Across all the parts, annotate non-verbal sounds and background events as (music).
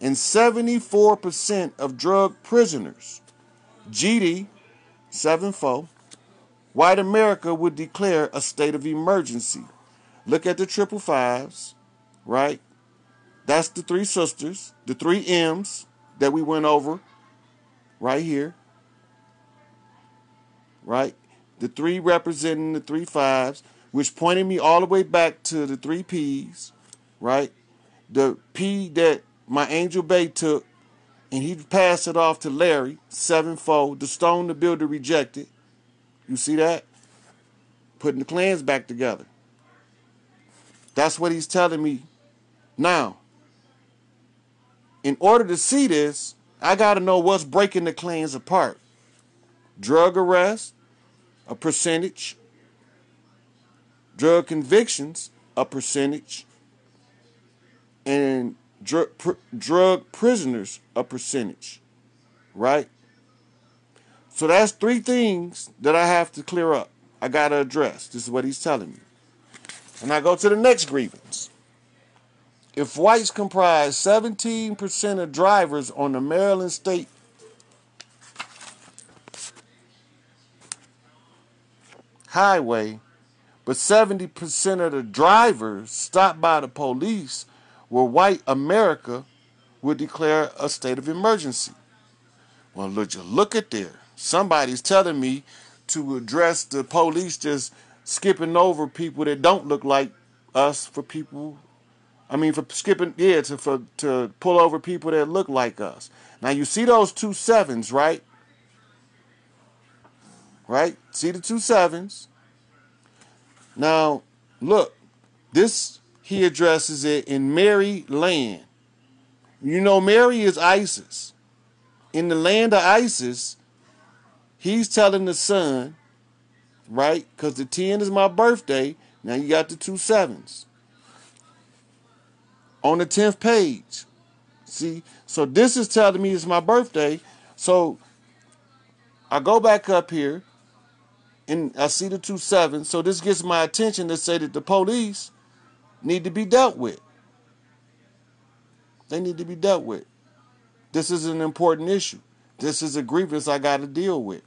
and 74% of drug prisoners. GD 74. White America would declare a state of emergency. Look at the triple fives, right? That's the three sisters, the three M's that we went over right here. Right? The three representing the three fives, which pointed me all the way back to the three P's, right? The P that my Angel Bay took, and he passed it off to Larry, sevenfold, the stone the builder rejected. You see that? Putting the clans back together. That's what he's telling me now. In order to see this, I got to know what's breaking the clans apart. Drug arrests, a percentage. Drug convictions, a percentage. And drug, pr- drug prisoners, a percentage. Right? So that's three things that I have to clear up. I got to address. This is what he's telling me. And I go to the next grievance. If whites comprise 17% of drivers on the Maryland State Highway, but 70% of the drivers stopped by the police where white America would declare a state of emergency. Well, look, look at there. Somebody's telling me to address the police just skipping over people that don't look like us for people I mean, for skipping, yeah, to for to pull over people that look like us. Now you see those two sevens, right? Right? See the two sevens. Now, look, this he addresses it in Mary land. You know, Mary is ISIS. In the land of ISIS, he's telling the son, right? Because the 10 is my birthday. Now you got the two sevens on the 10th page. See, so this is telling me it's my birthday. So I go back up here and I see the two sevens. So this gets my attention to say that the police need to be dealt with. They need to be dealt with. This is an important issue. This is a grievance I got to deal with.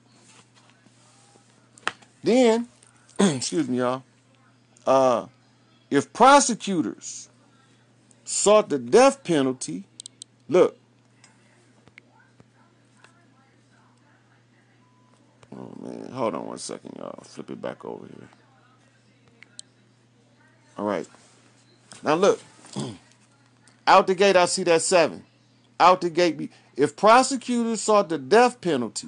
Then, (clears throat) excuse me, y'all. Uh, if prosecutors sought the death penalty. Look. Oh man, hold on one second, y'all. Flip it back over here. All right. Now look. (clears throat) Out the gate, I see that seven. Out the gate, if prosecutors sought the death penalty,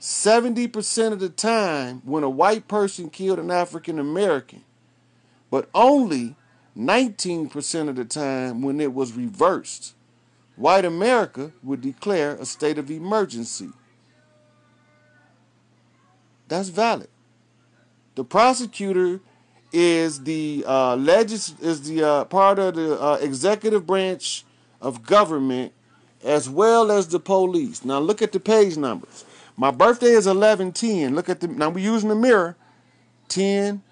70% of the time when a white person killed an African American, but only 19% of the time when it was reversed, white America would declare a state of emergency. That's valid. The prosecutor is the uh, legis- is the uh, part of the uh, executive branch of government as well as the police. Now look at the page numbers. My birthday is 1110. Look at the now we're using the mirror. 10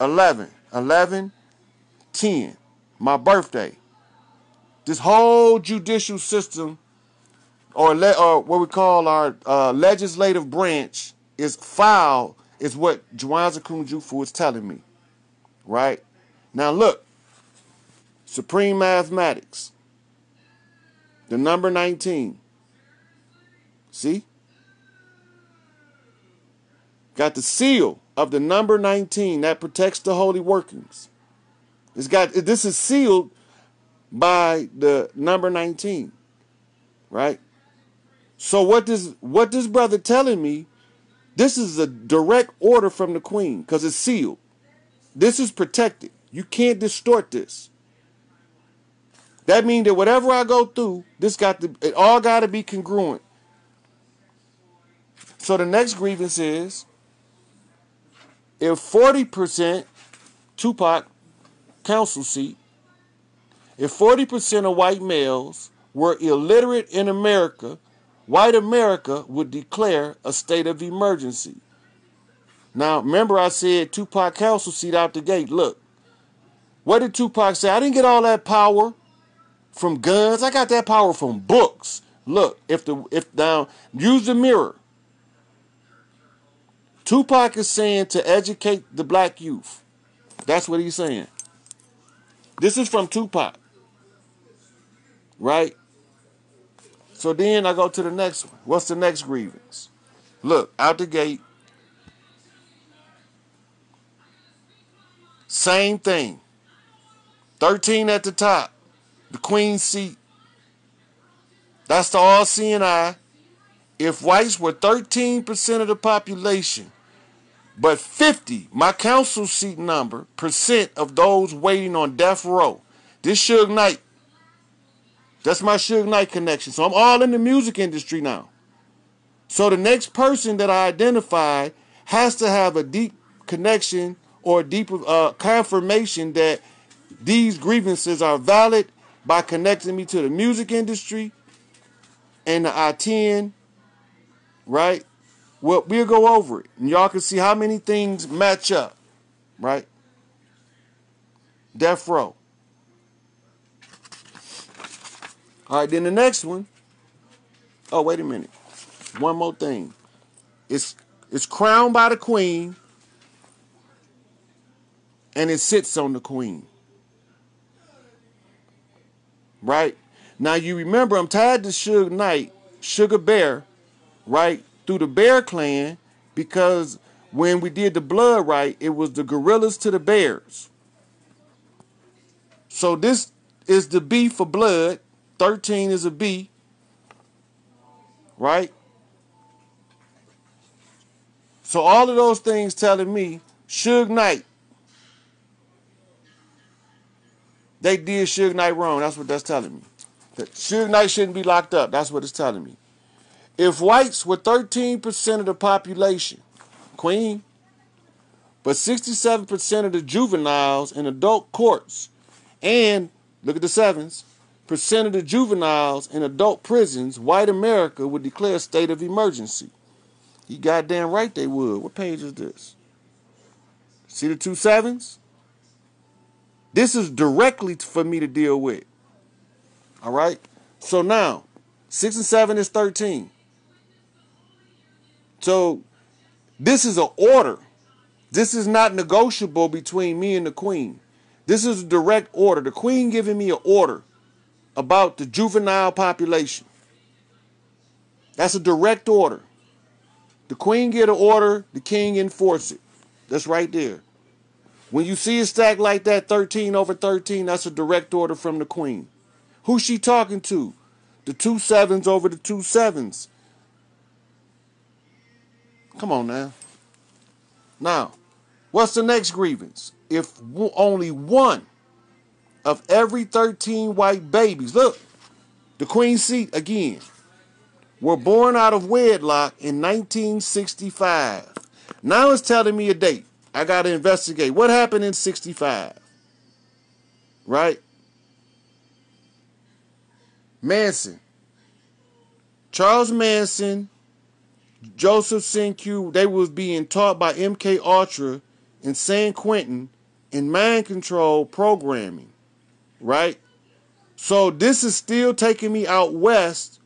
11 11 10, my birthday. This whole judicial system, or, le- or what we call our uh, legislative branch, is foul, is what Jawanza Kunjufu is telling me. Right? Now look, Supreme Mathematics, the number 19. See? Got the seal of the number 19 that protects the holy workings. It's got this is sealed by the number 19. Right? So what this what this brother telling me, this is a direct order from the queen because it's sealed. This is protected. You can't distort this. That means that whatever I go through, this got to it all got to be congruent. So the next grievance is if 40% Tupac council seat, if 40% of white males were illiterate in America, white America would declare a state of emergency. Now, remember I said Tupac council seat out the gate. Look, what did Tupac say? I didn't get all that power from guns. I got that power from books. Look, if the if now use the mirror. Tupac is saying to educate the black youth. That's what he's saying. This is from Tupac. Right? So then I go to the next one. What's the next grievance? Look, out the gate. Same thing. 13 at the top. The Queen's seat. That's the all eye. If whites were 13% of the population, but 50, my council seat number, percent of those waiting on death row. This Suge Knight. That's my Suge Knight connection. So I'm all in the music industry now. So the next person that I identify has to have a deep connection or a deep uh, confirmation that these grievances are valid by connecting me to the music industry and the I-10, right? Well, we'll go over it. And y'all can see how many things match up, right? Death row. All right, then the next one. Oh, wait a minute. One more thing. It's it's crowned by the queen and it sits on the queen. Right? Now you remember I'm tied to Suge Knight, Sugar Bear, right? through the Bear Clan because when we did the blood right, it was the gorillas to the bears. So this is the B for blood. 13 is a B. Right? So all of those things telling me Suge Knight. They did Suge Knight wrong. That's what that's telling me. That Suge Knight shouldn't be locked up. That's what it's telling me. If whites were 13% of the population, Queen, but 67% of the juveniles in adult courts, and look at the sevens, percent of the juveniles in adult prisons, white America would declare a state of emergency. You goddamn right they would. What page is this? See the two sevens? This is directly for me to deal with. All right? So now, 6 and 7 is 13. So this is an order. This is not negotiable between me and the queen. This is a direct order. The queen giving me an order about the juvenile population. That's a direct order. The queen get an order, the king enforce it. That's right there. When you see a stack like that, 13 over 13, that's a direct order from the queen. Who's she talking to? The two sevens over the two sevens. Come on now. Now, what's the next grievance? If only one of every 13 white babies, look, the Queen seat again, were born out of wedlock in 1965. Now it's telling me a date. I got to investigate. What happened in 65? Right? Manson. Charles Manson Joseph Cinque, they was being taught by MK Ultra in San Quentin in mind control programming, right? So this is still taking me out west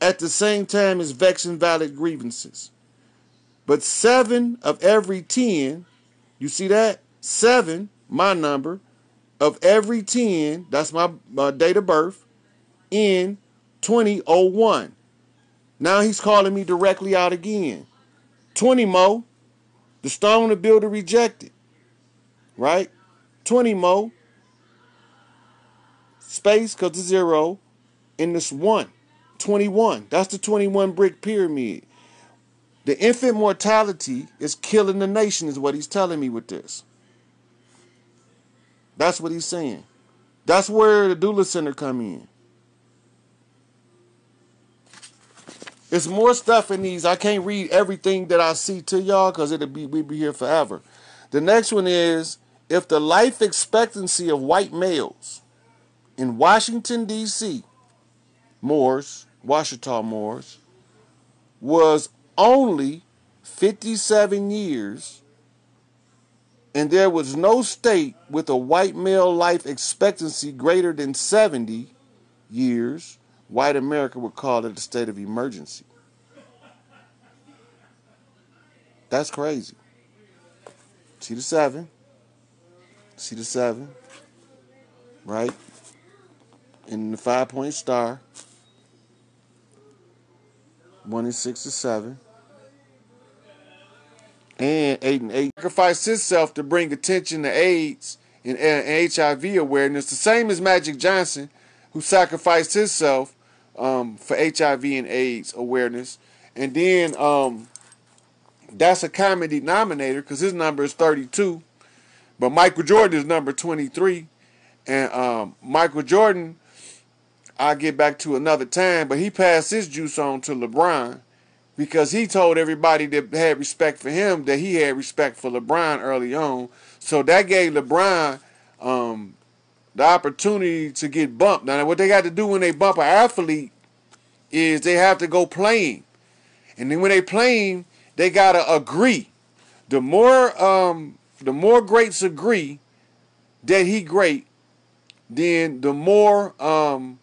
at the same time as vexing valid grievances. But seven of every 10, you see that? Seven, my number, of every 10, that's my, my date of birth, in 2001. Now he's calling me directly out again. 20 mo. The stone the builder rejected. Right? 20 mo. Space because the zero. and this one. 21. That's the 21 brick pyramid. The infant mortality is killing the nation, is what he's telling me with this. That's what he's saying. That's where the doula center come in. It's more stuff in these. I can't read everything that I see to y'all because it'll be we be here forever. The next one is if the life expectancy of white males in Washington D.C. Moors, Washita Moors, was only 57 years, and there was no state with a white male life expectancy greater than 70, years, white America would call it a state of emergency. That's crazy. See the seven. See the seven. Right? And the five point star. One and six and seven. And eight and eight. Sacrificed himself to bring attention to AIDS and, and HIV awareness. The same as Magic Johnson, who sacrificed himself um, for HIV and AIDS awareness. And then um, that's a common denominator because his number is 32. But Michael Jordan is number 23. And um, Michael Jordan, I'll get back to another time, but he passed his juice on to LeBron because he told everybody that had respect for him that he had respect for LeBron early on. So that gave LeBron um, the opportunity to get bumped. Now, what they got to do when they bump an athlete is they have to go playing. And then when they playing, they gotta agree. The more um the more greats agree that he great, then the more um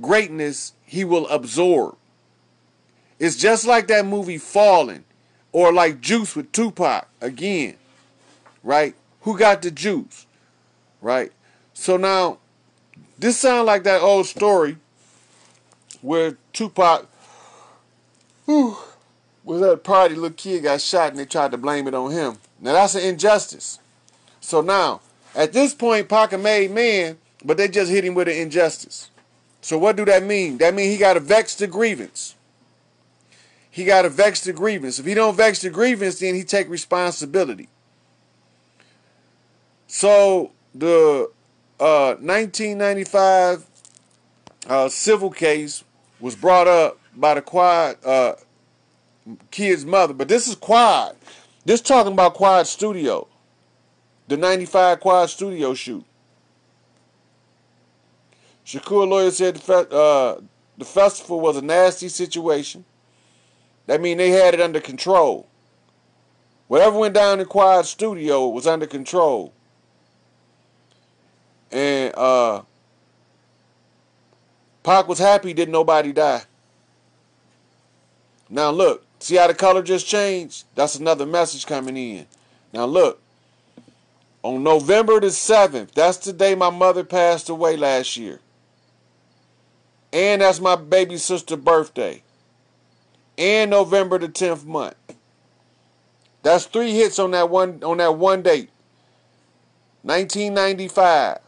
greatness he will absorb. It's just like that movie Fallen or like Juice with Tupac again. Right? Who got the juice? Right? So now this sounds like that old story where Tupac whew, was at a party, little kid got shot and they tried to blame it on him. Now that's an injustice. So now, at this point, Pac a made man, but they just hit him with an injustice. So what do that mean? That means he got to vex the grievance. He got to vex the grievance. If he don't vex the grievance, then he take responsibility. So the uh, 1995 uh, civil case was brought up by the Quad uh, kid's mother, but this is Quad. This talking about Quad Studio, the '95 Quad Studio shoot. Shakur lawyer said the, fe- uh, the festival was a nasty situation. That mean they had it under control. Whatever went down in Quad Studio was under control. And uh Pac was happy didn't nobody die. Now look, see how the color just changed? That's another message coming in. Now look, on November the 7th, that's the day my mother passed away last year. And that's my baby sister birthday. And November the 10th month. That's three hits on that one on that one date. 1995.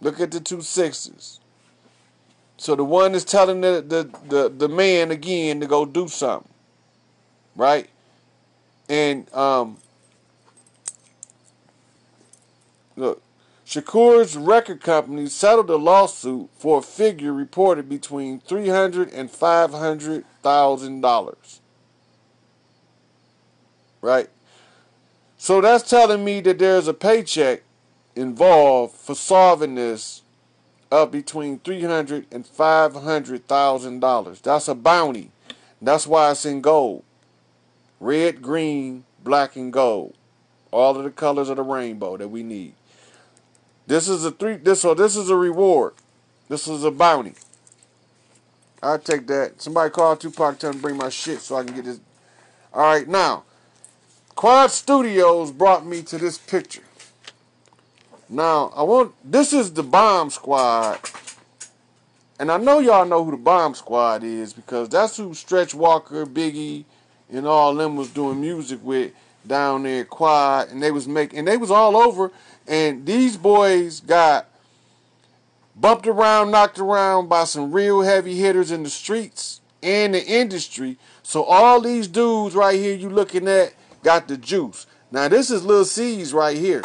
Look at the two sixes. So the one is telling the, the, the, the man again to go do something. Right? And um look, Shakur's record company settled a lawsuit for a figure reported between three hundred and five hundred thousand dollars. Right? So that's telling me that there's a paycheck involved for solving this of between three hundred and five hundred thousand dollars. That's a bounty. That's why it's in gold. Red, green, black, and gold. All of the colors of the rainbow that we need. This is a three this so this is a reward. This is a bounty. I'll take that. Somebody call Tupac tell him to bring my shit so I can get this. Alright, now. Quad Studios brought me to this picture. Now, I want this is the bomb squad. And I know y'all know who the bomb squad is because that's who Stretch Walker, Biggie, and all them was doing music with down there quad and they was making and they was all over and these boys got bumped around, knocked around by some real heavy hitters in the streets and the industry. So all these dudes right here you looking at got the juice. Now this is Lil Cease right here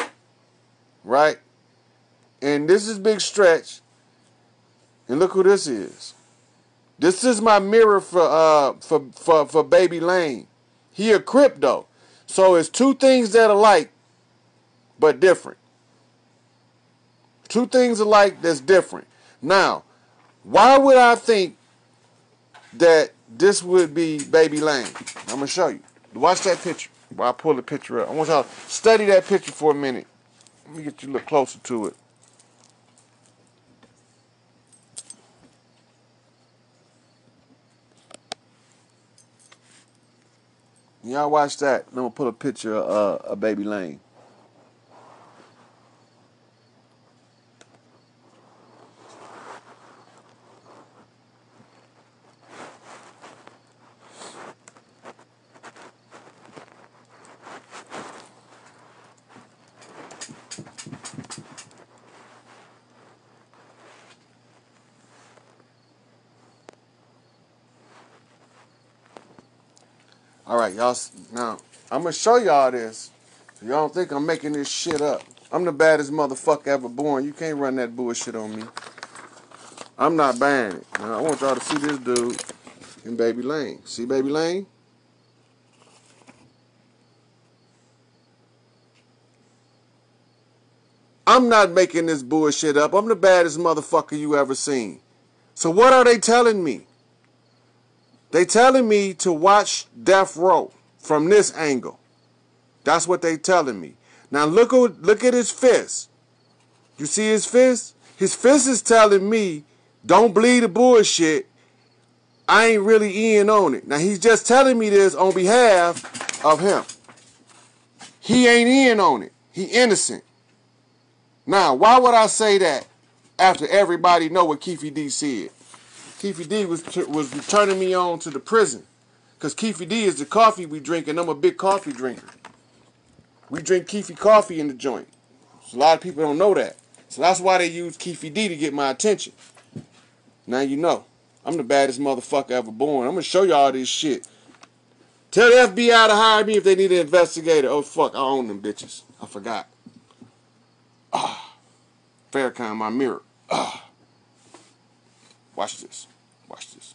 right? And this is Big Stretch. And look who this is. This is my mirror for uh for for for Baby Lane. He a crypto. So it's two things that are like but different. Two things alike that's different. Now, why would I think that this would be Baby Lane? I'm gonna show you. Watch that picture. While I pull the picture up. I want y'all to study that picture for a minute. Let me get you a little closer to it. Y'all watch that, I'm gonna put a picture of uh, a baby Lane. Y'all. Now I'm gonna show y'all this. Y'all don't think I'm making this shit up. I'm the baddest motherfucker ever born. You can't run that bullshit on me. I'm not buying it. Now I want y'all to see this dude in Baby Lane. See Baby Lane? I'm not making this bullshit up. I'm the baddest motherfucker you ever seen. So what are they telling me? They telling me to watch Death Row from this angle. That's what they telling me. Now look look at his fist. You see his fist? His fist is telling me, don't bleed the bullshit. I ain't really in on it. Now he's just telling me this on behalf of him. He ain't in on it. He innocent. Now, why would I say that after everybody know what Keefe D said? Keefe D was was turning me on to the prison. Because Keefe D is the coffee we drink, and I'm a big coffee drinker. We drink Keefe coffee in the joint. So a lot of people don't know that. So that's why they use Keefe D to get my attention. Now you know. I'm the baddest motherfucker ever born. I'm to show y'all this shit. Tell the FBI to hire me if they need an investigator. Oh, fuck. I own them bitches. I forgot. Ah. Farrakhan, my mirror. Ah. Watch this. Watch this.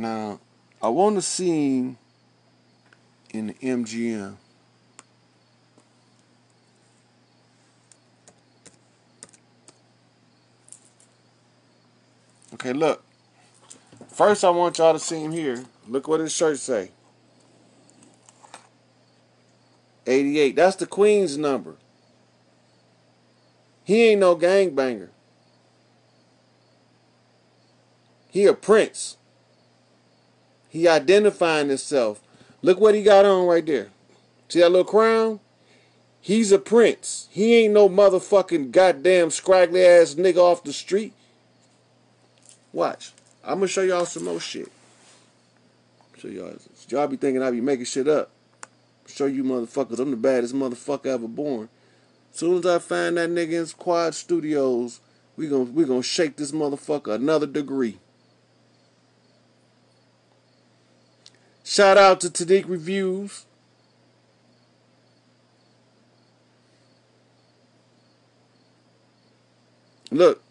Now, I want to see him in the MGM. Okay, look. First, I want y'all to see him here. Look what his shirt say. 88. That's the Queen's number. He ain't no gangbanger. He a prince. He identifying himself. Look what he got on right there. See that little crown? He's a prince. He ain't no motherfucking goddamn scraggly ass nigga off the street. Watch. I'm gonna show y'all some more shit. Show y'all. Y'all be thinking I be making shit up. Show you motherfuckers I'm the baddest motherfucker ever born. Soon as I find that nigga in Quad Studios, we gonna we gonna shake this motherfucker another degree. Shout out to Tanique Reviews. Look,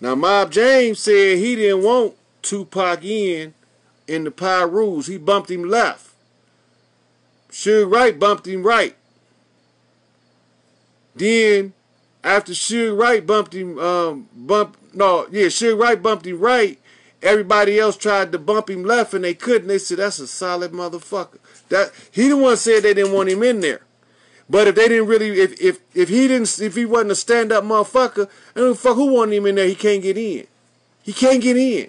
now Mob James said he didn't want Tupac in in the Pirus. He bumped him left. Suge Wright bumped him right. Then after Suge Wright bumped him, um, bump no, yeah, Suge Wright bumped him right. Everybody else tried to bump him left and they couldn't. They said that's a solid motherfucker. That he the one said they didn't want him in there. But if they didn't really, if if if he didn't, if he wasn't a stand up motherfucker, I don't fuck who wanted him in there. He can't get in. He can't get in.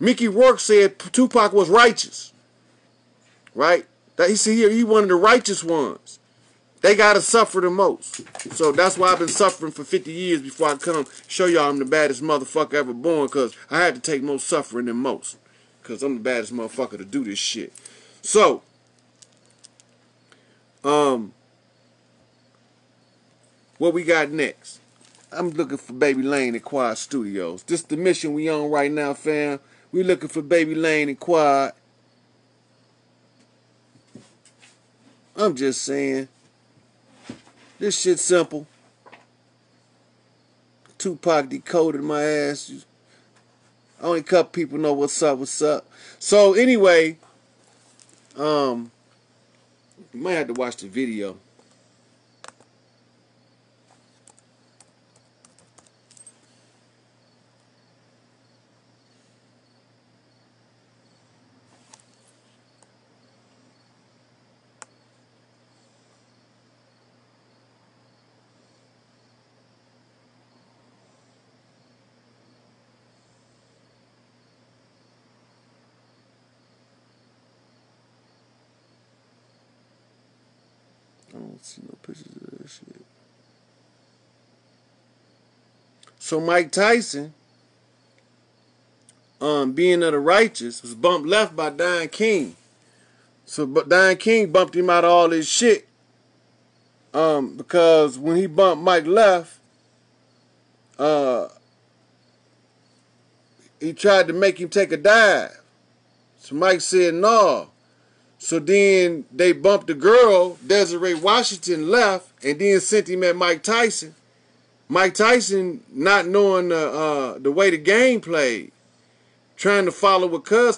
Mickey Rourke said Tupac was righteous, right? That he said he, he one of the righteous ones. They gotta suffer the most. So that's why I've been suffering for 50 years before I come show y'all I'm the baddest motherfucker ever born, cause I had to take more suffering than most. Cause I'm the baddest motherfucker to do this shit. So, um, what we got next? I'm looking for Baby Lane at Quad Studios. This the mission we on right now, fam. We looking for Baby Lane and Quad. I'm just saying. This shit simple. Tupac decoded my ass. Only a couple people know what's up, what's up. So anyway, um, you might have to watch the video. See no pictures of that shit. So Mike Tyson, um, being of the righteous, was bumped left by Don King. So but Don King bumped him out of all this shit. Um, because when he bumped Mike left, uh, he tried to make him take a dive. So Mike said no. So then they bumped the girl, Desiree Washington left, and then sent him at Mike Tyson. Mike Tyson, not knowing the uh, the way the game played, trying to follow what Cuz